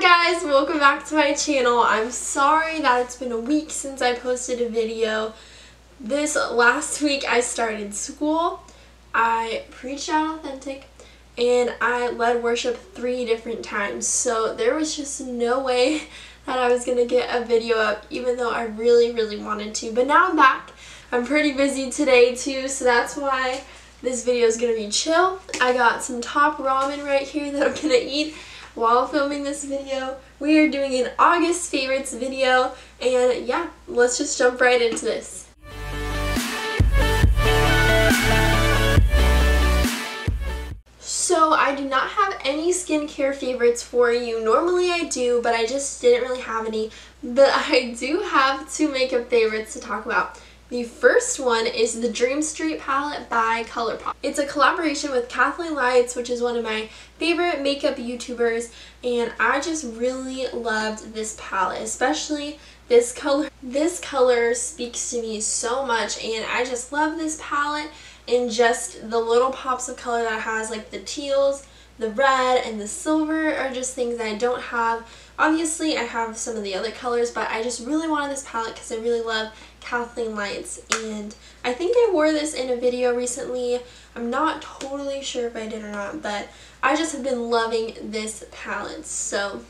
Guys, welcome back to my channel. I'm sorry that it's been a week since I posted a video. This last week I started school, I preached out authentic, and I led worship three different times. So there was just no way that I was going to get a video up even though I really, really wanted to. But now I'm back. I'm pretty busy today too, so that's why this video is going to be chill. I got some top ramen right here that I'm going to eat while filming this video. We are doing an August favorites video and yeah, let's just jump right into this. So I do not have any skincare favorites for you. Normally I do, but I just didn't really have any. But I do have two makeup favorites to talk about. The first one is the Dream Street palette by ColourPop. It's a collaboration with Kathleen Lights, which is one of my favorite makeup YouTubers, and I just really loved this palette, especially this color. This color speaks to me so much, and I just love this palette and just the little pops of color that it has, like the teals, the red, and the silver are just things that I don't have. Obviously, I have some of the other colors, but I just really wanted this palette because I really love Kathleen Lights and I think I wore this in a video recently. I'm not totally sure if I did or not but I just have been loving this palette so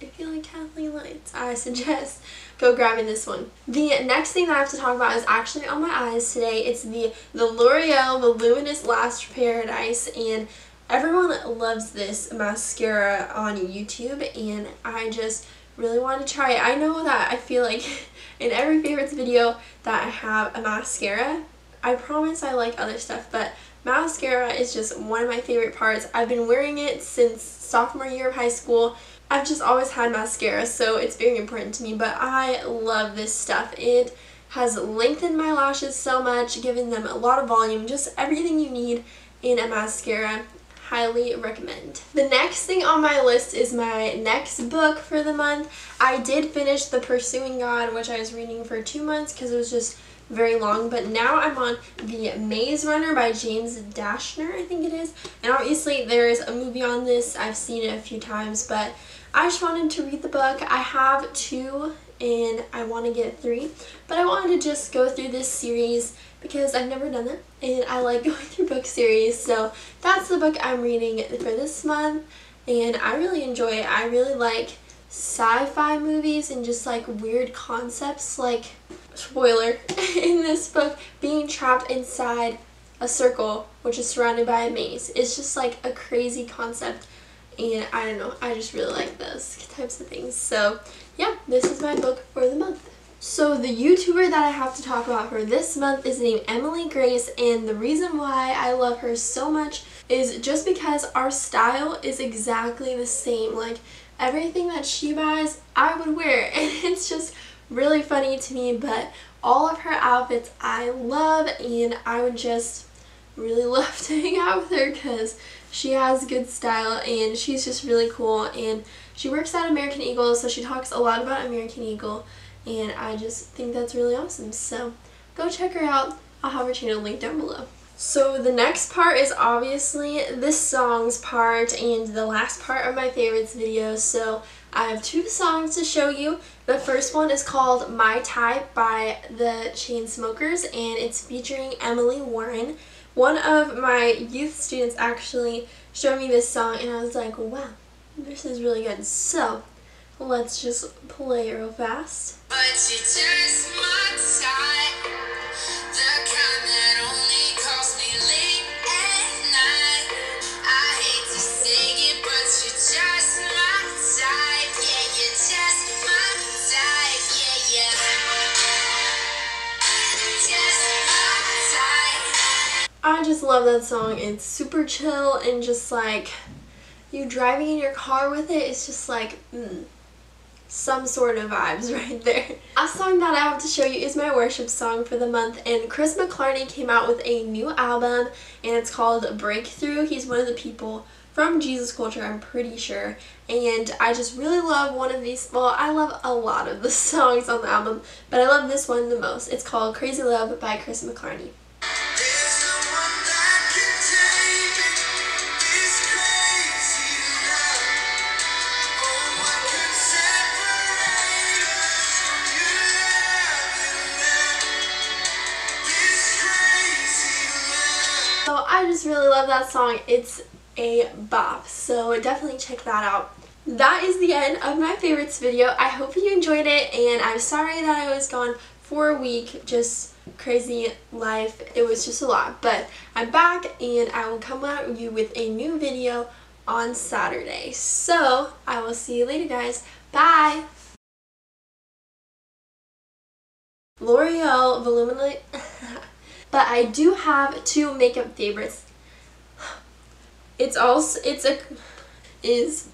if you like Kathleen Lights I suggest go grabbing this one. The next thing that I have to talk about is actually on my eyes today. It's the, the L'Oreal Voluminous Lash Paradise and everyone loves this mascara on YouTube and I just really want to try it. I know that I feel like in every favorites video that I have a mascara. I promise I like other stuff, but mascara is just one of my favorite parts. I've been wearing it since sophomore year of high school. I've just always had mascara, so it's very important to me, but I love this stuff. It has lengthened my lashes so much, giving them a lot of volume, just everything you need in a mascara highly recommend. The next thing on my list is my next book for the month. I did finish The Pursuing God, which I was reading for two months because it was just very long, but now I'm on The Maze Runner by James Dashner, I think it is. And obviously there's a movie on this. I've seen it a few times, but I just wanted to read the book. I have two and I want to get three. But I wanted to just go through this series because I've never done it and I like going through book series. So that's the book I'm reading for this month and I really enjoy it. I really like sci-fi movies and just like weird concepts like, spoiler, in this book, being trapped inside a circle which is surrounded by a maze. It's just like a crazy concept and I don't know, I just really like those types of things. So yeah, this is my book for the month. So the YouTuber that I have to talk about for this month is named Emily Grace and the reason why I love her so much is just because our style is exactly the same. Like everything that she buys, I would wear and it's just really funny to me but all of her outfits I love and I would just really love to hang out with her because she has good style and she's just really cool and she works at American Eagle so she talks a lot about American Eagle and I just think that's really awesome so go check her out. I'll have her channel linked down below. So the next part is obviously this songs part and the last part of my favorites video. So I have two songs to show you. The first one is called My Type by the Chainsmokers and it's featuring Emily Warren. One of my youth students actually showed me this song and I was like, wow, this is really good. So, let's just play it real fast. I just love that song. It's super chill and just like you driving in your car with it, it's just like mm, some sort of vibes right there. A song that I have to show you is my worship song for the month and Chris McClarney came out with a new album and it's called Breakthrough. He's one of the people from Jesus Culture, I'm pretty sure. And I just really love one of these, well, I love a lot of the songs on the album, but I love this one the most. It's called Crazy Love by Chris McClarney. I just really love that song. It's a bop, so definitely check that out. That is the end of my favorites video. I hope you enjoyed it, and I'm sorry that I was gone for a week, just crazy life. It was just a lot, but I'm back, and I will come at you with a new video on Saturday. So, I will see you later, guys. Bye! L'Oreal Voluminate. But I do have two makeup favorites. It's also, it's a, is